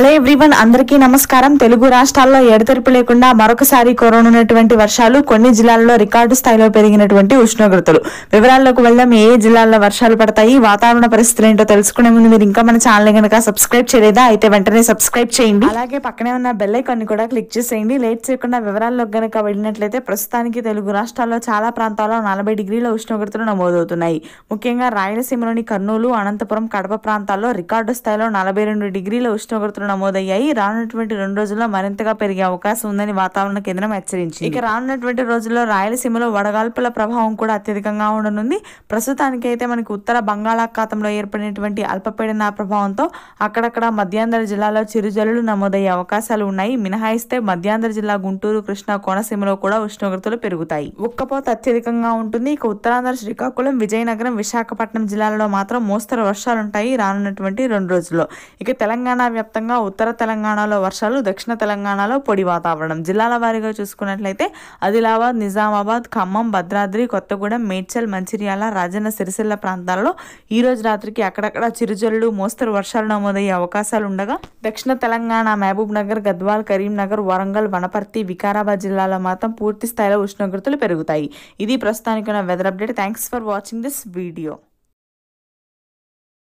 Hello everyone అందరికీ నమస్కారం. తెలుగు రాష్ట్రాల్లో ఎడతెరిపి లేకుండా మరొకసారి కురనున్నటువంటి వర్షాలు కొన్ని జిల్లాల్లో రికార్డు స్థాయిలో పెరిగినటువంటి ఉష్ణోగ్రతలు. వివరాల్లోకి వెళ్దాం ఏ జిల్లాల్లో వర్షాలు పడతాయి వాతావరణ పరిస్థితులు ఏంటో తెలుసుకునే ముందు మీరు ఇంకా మన ఛానల్ కనుక సబ్స్క్రైబ్ చేయలేదా అయితే వెంటనే సబ్స్క్రైబ్ చేయండి. అలాగే పక్కనే ఉన్న బెల్ ఐకాన్ని కూడా క్లిక్ చేసేయండి. లేట్ చేయకుండా వివరాల్లోకి కనుక వెళ్ళినట్లయితే ప్రస్తుతానికి తెలుగు రాష్ట్రాల్లో చాలా ప్రాంతాల్లో నలభై డిగ్రీల ఉష్ణోగ్రతలు నమోదవుతున్నాయి. ముఖ్యంగా రాయలసీమలోని కర్నూలు అనంతపురం కడప ప్రాంతాల్లో రికార్డు స్థాయిలో నలభై రెండు డిగ్రీల ఉష్ణోగ్రతలు నమోదయ్యాయి. రానున్నటువంటి రెండు రోజుల్లో మరింతగా పెరిగే అవకాశం ఉందని వాతావరణ కేంద్రం హెచ్చరించింది. ఇక రానున్నటువంటి రోజుల్లో రాయలసీమలో వడగాల్పుల ప్రభావం కూడా అత్యధికంగా ఉండనుంది. ప్రస్తుతానికి అయితే మనకి ఉత్తర బంగాళాఖాతంలో ఏర్పడినటువంటి అల్పపీడన ప్రభావంతో అక్కడక్కడ మధ్యాంధ్ర జిల్లాలో చిరుజల్లులు నమోదయ్యే అవకాశాలు ఉన్నాయి. మినహాయిస్తే మధ్యాంధ్ర జిల్లా గుంటూరు కృష్ణా కోనసీమలో కూడా ఉష్ణోగ్రతలు పెరుగుతాయి. ఉక్కపోత అత్యధికంగా ఉంటుంది. ఇక ఉత్తరాంధ్ర శ్రీకాకుళం విజయనగరం విశాఖపట్నం జిల్లాలలో మాత్రం మోస్తరు వర్షాలు ఉంటాయి రానున్నటువంటి రెండు రోజుల్లో. ఇక తెలంగాణ వ్యాప్తంగా ఉత్తర తెలంగాణలో వర్షాలు దక్షిణ తెలంగాణలో పొడి వాతావరణం. జిల్లాల వారీగా చూసుకున్నట్లయితే ఆదిలాబాద్ నిజామాబాద్ ఖమ్మం భద్రాద్రి కొత్తగూడెం మేడ్చల్ మంచిర్యాల రాజన్న సిరిసిల్ల ప్రాంతాల్లో ఈ రోజు రాత్రికి అక్కడక్కడ చిరుజల్లు మోస్తరు వర్షాలు నమోదయ్యే అవకాశాలు ఉండగా దక్షిణ తెలంగాణ మహబూబ్ నగర్ గద్వాల్ కరీంనగర్ వరంగల్ వనపర్తి వికారాబాద్ జిల్లాలో మాత్రం పూర్తి స్థాయిలో ఉష్ణోగ్రతలు పెరుగుతాయి. ఇది ప్రస్తుతానికి ఉన్న weather update thanks for watching this video